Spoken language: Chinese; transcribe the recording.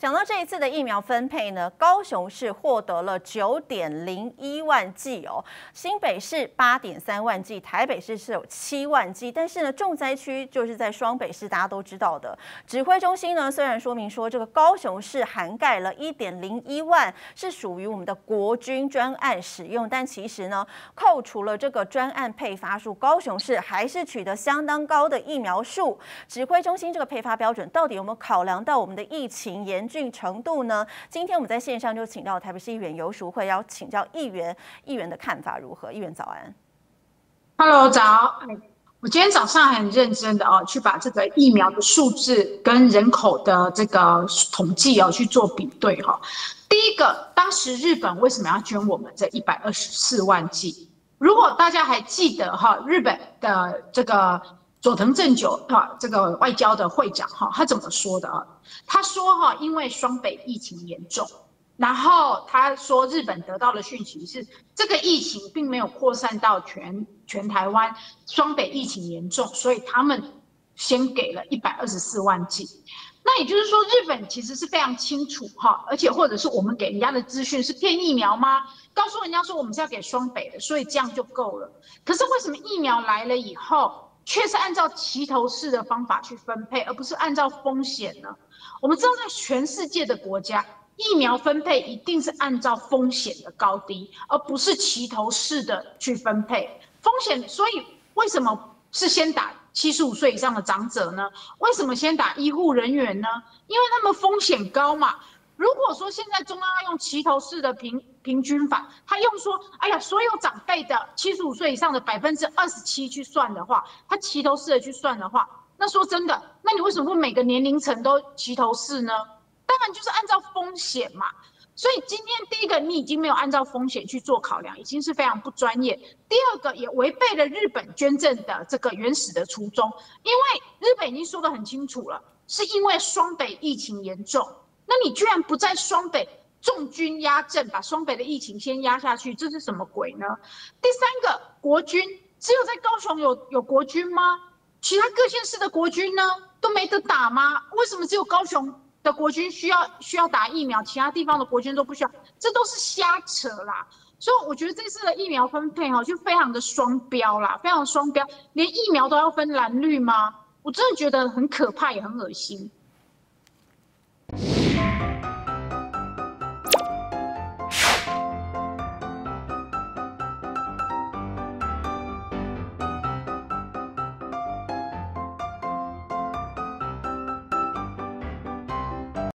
讲到这一次的疫苗分配呢，高雄市获得了九点零一万剂哦，新北市八点三万剂，台北市是有七万剂。但是呢，重灾区就是在双北市，大家都知道的。指挥中心呢，虽然说明说这个高雄市涵盖了一点零一万，是属于我们的国军专案使用，但其实呢，扣除了这个专案配发数，高雄市还是取得相当高的疫苗数。指挥中心这个配发标准到底有没有考量到我们的疫情严？峻程度呢？今天我们在线上就请到台北市议员游淑慧，要请教议员，议员的看法如何？议员早安，Hello 早。我今天早上很认真的哦，去把这个疫苗的数字跟人口的这个统计哦去做比对哈。第一个，当时日本为什么要捐我们这一百二十四万剂？如果大家还记得哈，日本的这个。佐藤正久哈，这个外交的会长哈，他怎么说的啊？他说哈，因为双北疫情严重，然后他说日本得到的讯息是这个疫情并没有扩散到全全台湾，双北疫情严重，所以他们先给了一百二十四万剂。那也就是说，日本其实是非常清楚哈，而且或者是我们给人家的资讯是骗疫苗吗？告诉人家说我们是要给双北的，所以这样就够了。可是为什么疫苗来了以后？却是按照齐头式的方法去分配，而不是按照风险呢？我们知道，在全世界的国家，疫苗分配一定是按照风险的高低，而不是齐头式的去分配风险。所以，为什么是先打七十五岁以上的长者呢？为什么先打医护人员呢？因为他们风险高嘛。如果说现在中央要用齐头式的平平均法，他用说，哎呀，所有长辈的七十五岁以上的百分之二十七去算的话，他齐头式的去算的话，那说真的，那你为什么不每个年龄层都齐头式呢？当然就是按照风险嘛。所以今天第一个，你已经没有按照风险去做考量，已经是非常不专业。第二个，也违背了日本捐赠的这个原始的初衷，因为日本已经说得很清楚了，是因为双北疫情严重。那你居然不在双北重军压阵，把双北的疫情先压下去，这是什么鬼呢？第三个国军只有在高雄有有国军吗？其他各县市的国军呢都没得打吗？为什么只有高雄的国军需要需要打疫苗，其他地方的国军都不需要？这都是瞎扯啦！所以我觉得这次的疫苗分配哈就非常的双标啦，非常双标，连疫苗都要分蓝绿吗？我真的觉得很可怕，也很恶心。Thank you.